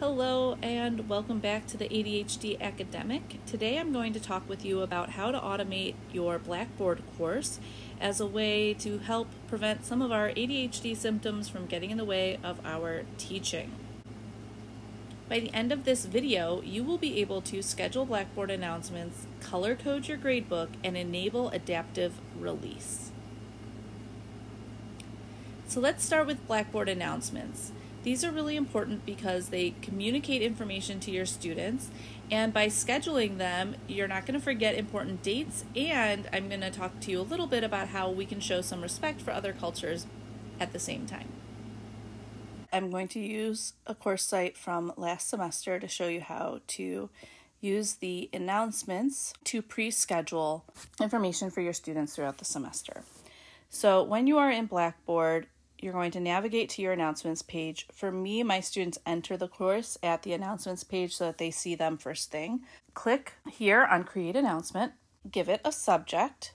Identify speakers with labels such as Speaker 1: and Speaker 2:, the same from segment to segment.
Speaker 1: Hello and welcome back to the ADHD Academic. Today I'm going to talk with you about how to automate your Blackboard course as a way to help prevent some of our ADHD symptoms from getting in the way of our teaching. By the end of this video, you will be able to schedule Blackboard announcements, color code your gradebook, and enable adaptive release. So let's start with Blackboard announcements. These are really important because they communicate information to your students, and by scheduling them, you're not going to forget important dates. And I'm going to talk to you a little bit about how we can show some respect for other cultures at the same time. I'm going to use a course site from last semester to show you how to use the announcements to pre schedule information for your students throughout the semester. So, when you are in Blackboard, you're going to navigate to your announcements page. For me, my students enter the course at the announcements page so that they see them first thing. Click here on Create Announcement, give it a subject.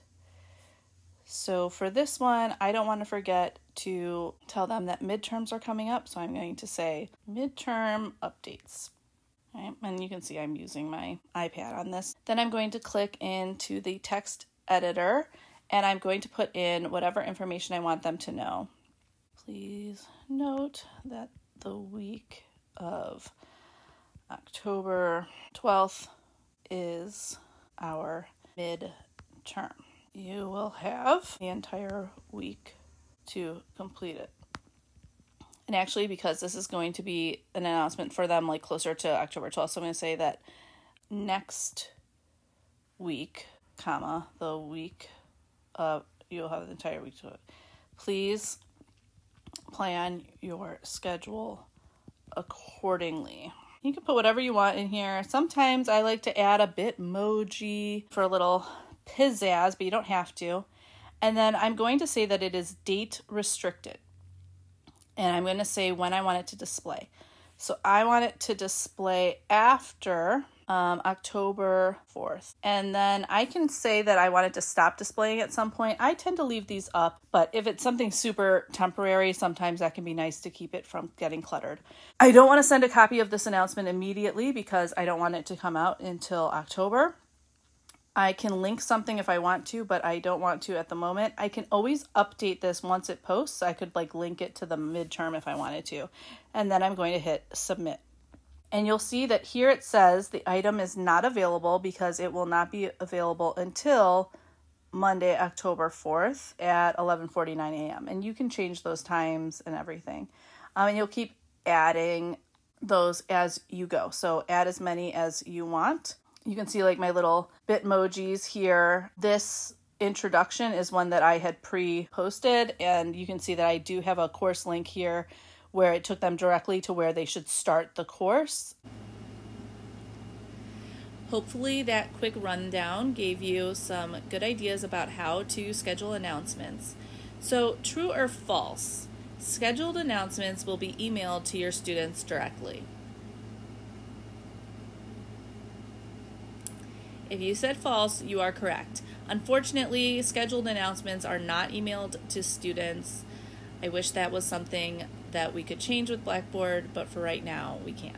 Speaker 1: So for this one, I don't want to forget to tell them that midterms are coming up, so I'm going to say midterm updates. Right, and you can see I'm using my iPad on this. Then I'm going to click into the text editor and I'm going to put in whatever information I want them to know. Please note that the week of October 12th is our midterm. You will have the entire week to complete it. And actually, because this is going to be an announcement for them like closer to October 12th, so I'm going to say that next week, comma, the week of, you'll have the entire week to it. Please plan your schedule accordingly. You can put whatever you want in here. Sometimes I like to add a Bitmoji for a little pizzazz, but you don't have to. And then I'm going to say that it is date restricted. And I'm going to say when I want it to display. So I want it to display after um, October 4th. And then I can say that I wanted to stop displaying at some point. I tend to leave these up, but if it's something super temporary, sometimes that can be nice to keep it from getting cluttered. I don't want to send a copy of this announcement immediately because I don't want it to come out until October. I can link something if I want to, but I don't want to at the moment. I can always update this once it posts. I could like link it to the midterm if I wanted to. And then I'm going to hit submit. And you'll see that here it says the item is not available because it will not be available until Monday, October 4th at 11:49 a.m. And you can change those times and everything. Um, and you'll keep adding those as you go. So add as many as you want you can see like my little bitmojis here. This introduction is one that I had pre-posted and you can see that I do have a course link here where it took them directly to where they should start the course. Hopefully, that quick rundown gave you some good ideas about how to schedule announcements. So, true or false, scheduled announcements will be emailed to your students directly. If you said false, you are correct. Unfortunately, scheduled announcements are not emailed to students. I wish that was something that we could change with Blackboard, but for right now, we can't.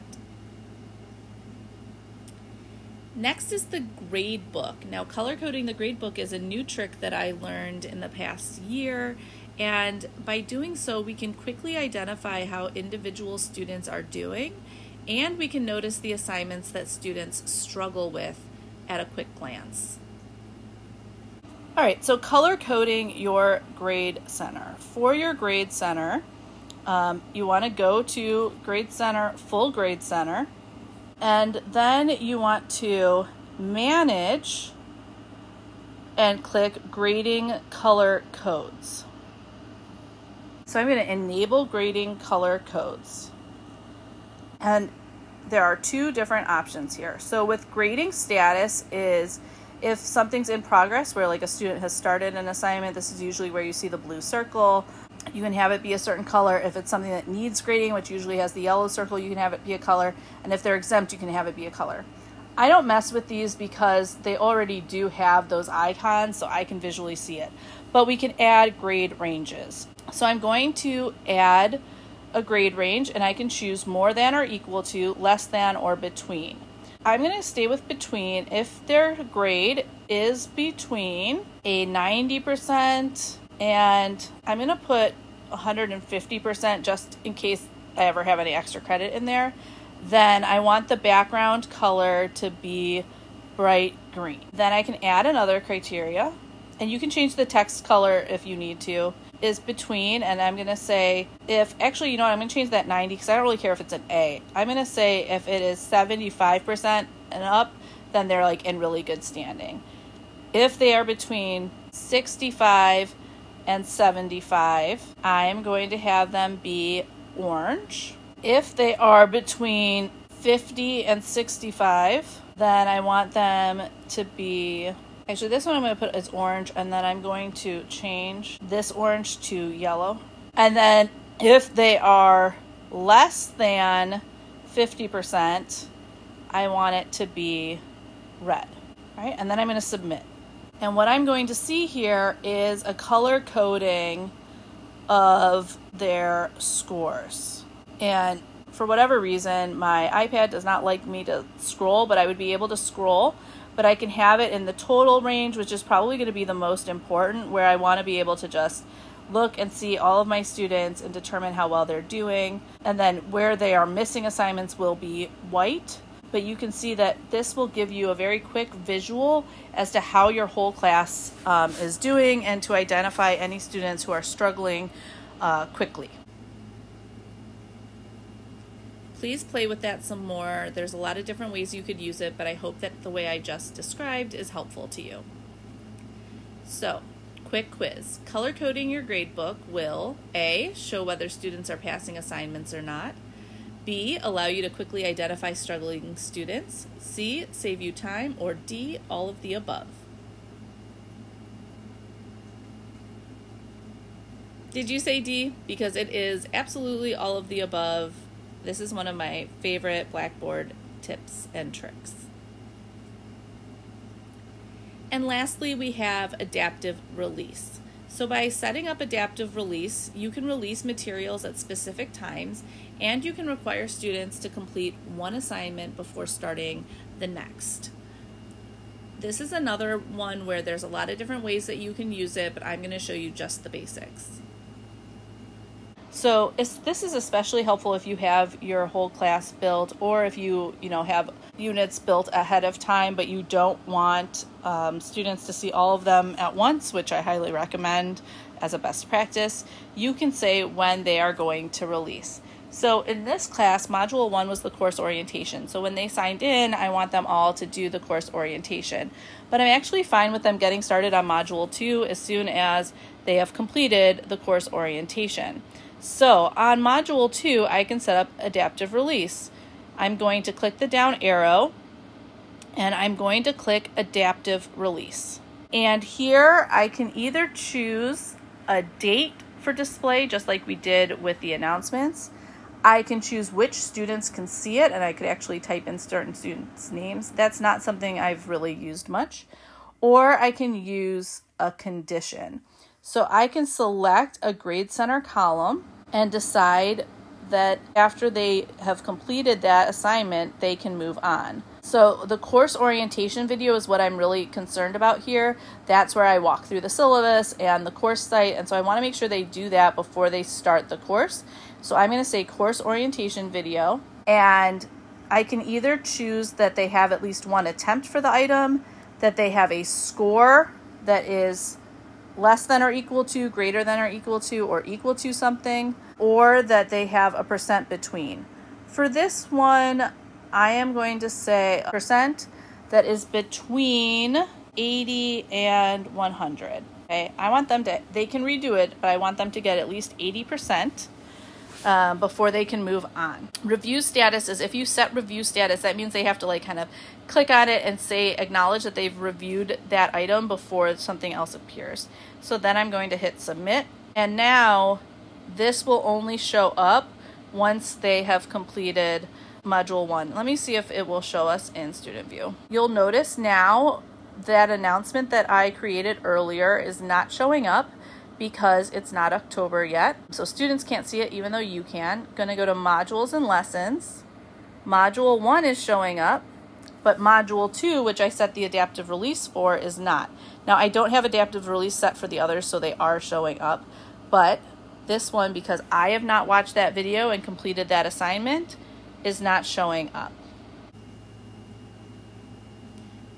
Speaker 1: Next is the grade book. Now, color coding the grade book is a new trick that I learned in the past year, and by doing so, we can quickly identify how individual students are doing, and we can notice the assignments that students struggle with at a quick glance. All right, so color coding your grade center. For your grade center, um, you want to go to Grade Center, Full Grade Center, and then you want to manage and click Grading Color Codes. So I'm going to enable grading color codes. And there are two different options here. So with grading status is if something's in progress where like a student has started an assignment, this is usually where you see the blue circle. You can have it be a certain color. If it's something that needs grading, which usually has the yellow circle, you can have it be a color. And if they're exempt, you can have it be a color. I don't mess with these because they already do have those icons so I can visually see it. But we can add grade ranges. So I'm going to add a grade range and I can choose more than or equal to, less than, or between. I'm going to stay with between if their grade is between a 90% and I'm going to put 150% just in case I ever have any extra credit in there. Then I want the background color to be bright green. Then I can add another criteria and you can change the text color if you need to is between and I'm to say if actually you know what I'm to change that 90 because I don't really care if it's an A. I'm to say if it is 75% and up then they're like in really good standing. If they are between 65 and 75, I'm going to have them be orange. If they are between 50 and 65, then I want them to be Actually, this one I'm going to put as orange, and then I'm going to change this orange to yellow. And then if they are less than 50%, I want it to be red. All right, And then I'm going to submit. And what I'm going to see here is a color coding of their scores. And for whatever reason, my iPad does not like me to scroll, but I would be able to scroll but I can have it in the total range, which is probably going to be the most important, where I want to be able to just look and see all of my students and determine how well they're doing. And then where they are missing assignments will be white. But you can see that this will give you a very quick visual as to how your whole class um, is doing and to identify any students who are struggling uh, quickly. Please play with that some more. There's a lot of different ways you could use it, but I hope that the way I just described is helpful to you. So, quick quiz. Color coding your gradebook will A. Show whether students are passing assignments or not. B. Allow you to quickly identify struggling students. C. Save you time. Or D. All of the above. Did you say D? Because it is absolutely all of the above this is one of my favorite Blackboard tips and tricks. And lastly, we have adaptive release. So by setting up adaptive release, you can release materials at specific times and you can require students to complete one assignment before starting the next. This is another one where there's a lot of different ways that you can use it, but I'm going to show you just the basics. So this is especially helpful if you have your whole class built or if you, you know, have units built ahead of time, but you don't want um, students to see all of them at once, which I highly recommend as a best practice. You can say when they are going to release. So in this class, Module 1 was the course orientation. So when they signed in, I want them all to do the course orientation. But I'm actually fine with them getting started on Module 2 as soon as they have completed the course orientation. So on module two, I can set up adaptive release. I'm going to click the down arrow and I'm going to click adaptive release. And here I can either choose a date for display, just like we did with the announcements. I can choose which students can see it, and I could actually type in certain students' names. That's not something I've really used much. Or I can use a condition. So I can select a grade center column and decide that after they have completed that assignment, they can move on. So the course orientation video is what I'm really concerned about here. That's where I walk through the syllabus and the course site. And so I want to make sure they do that before they start the course. So I'm going to say course orientation video. And I can either choose that they have at least one attempt for the item, that they have a score that is less than or equal to, greater than or equal to, or equal to something, or that they have a percent between. For this one, I am going to say a percent that is between 80 and 100. Okay, I want them to, they can redo it, but I want them to get at least 80% um, before they can move on. Review status is if you set review status, that means they have to like kind of click on it and say acknowledge that they've reviewed that item before something else appears. So then I'm going to hit submit. And now this will only show up once they have completed module one. Let me see if it will show us in student view. You'll notice now that announcement that I created earlier is not showing up because it's not October yet. So students can't see it even though you can. Going to go to modules and lessons. Module 1 is showing up, but module 2, which I set the adaptive release for, is not. Now I don't have adaptive release set for the others, so they are showing up, but this one, because I have not watched that video and completed that assignment, is not showing up.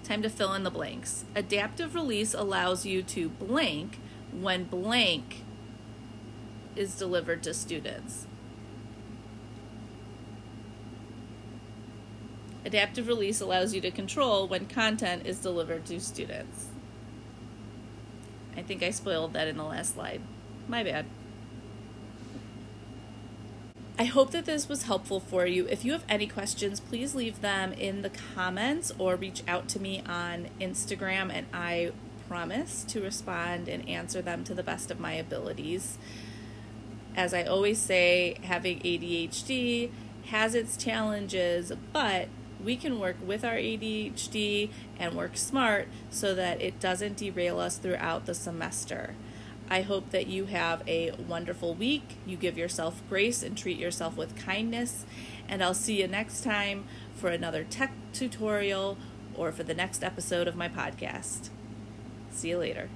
Speaker 1: Time to fill in the blanks. Adaptive release allows you to blank when blank is delivered to students. Adaptive release allows you to control when content is delivered to students. I think I spoiled that in the last slide. My bad. I hope that this was helpful for you. If you have any questions, please leave them in the comments or reach out to me on Instagram, and I promise to respond and answer them to the best of my abilities. As I always say, having ADHD has its challenges, but we can work with our ADHD and work smart so that it doesn't derail us throughout the semester. I hope that you have a wonderful week. You give yourself grace and treat yourself with kindness. And I'll see you next time for another tech tutorial or for the next episode of my podcast. See you later.